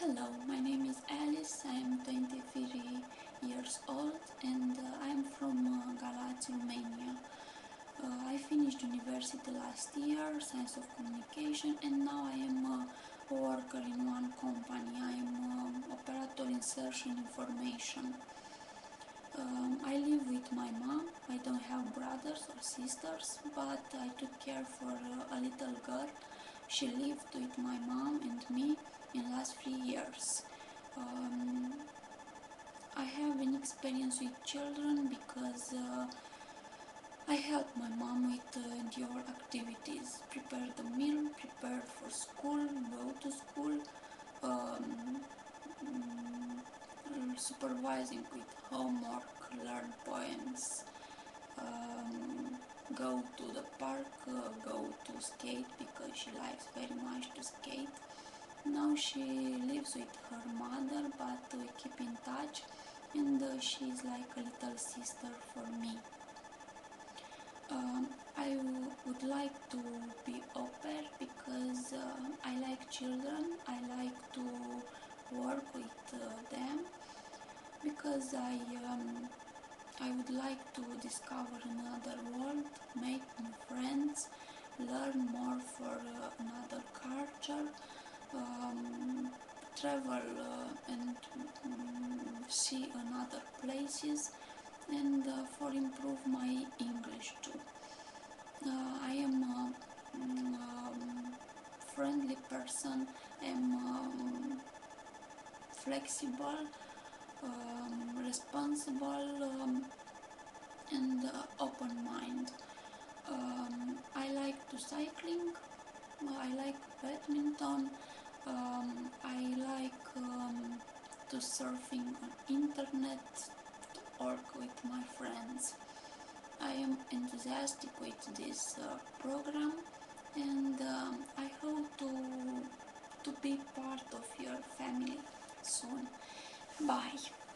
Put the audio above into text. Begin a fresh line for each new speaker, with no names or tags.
Hello, my name is Alice, I am 23 years old and uh, I am from uh, Galați, Romania. Uh, I finished university last year, Science of Communication, and now I am a worker in one company. I am um, operator insertion information. Um, I live with my mom. I don't have brothers or sisters, but I took care for uh, a little girl. She lived with my mom and me in last three years. Um, I have an experience with children because uh, I help my mom with uh, your activities, prepare the meal, prepare for school, go to school, um, mm, supervising with homework, learn poems, um, go to the park, uh, go to skate because she likes very much to skate now she lives with her mother, but we keep in touch, and uh, she's like a little sister for me. Um, I would like to be au pair because uh, I like children, I like to work with uh, them because I um, I would like to discover another world, make new friends, learn more for uh, another culture, um, travel uh, and um, see another places and uh, for improve my English too. Uh, I am a um, friendly person, am um, flexible, um, responsible um, and uh, open mind. I like to cycling, I like badminton, um, I like um, to surfing on internet, to work with my friends. I am enthusiastic with this uh, program and um, I hope to to be part of your family soon. Bye.